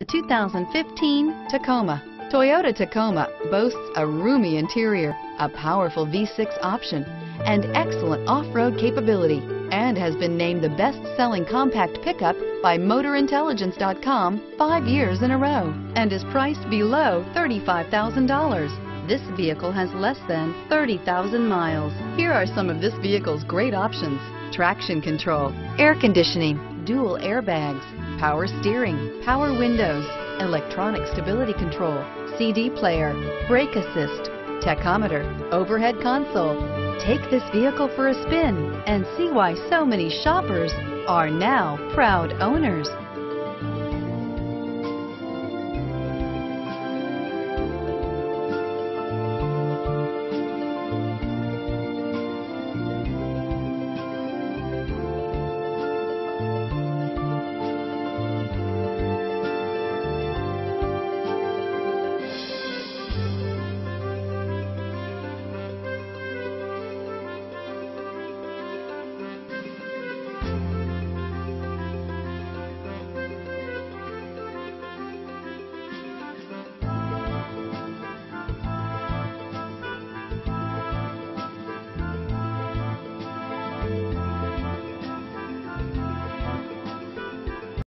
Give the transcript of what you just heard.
The 2015 Tacoma. Toyota Tacoma boasts a roomy interior, a powerful V6 option, and excellent off-road capability, and has been named the best-selling compact pickup by MotorIntelligence.com five years in a row, and is priced below $35,000. This vehicle has less than 30,000 miles. Here are some of this vehicle's great options. Traction control, air conditioning, dual airbags, power steering, power windows, electronic stability control, CD player, brake assist, tachometer, overhead console. Take this vehicle for a spin and see why so many shoppers are now proud owners.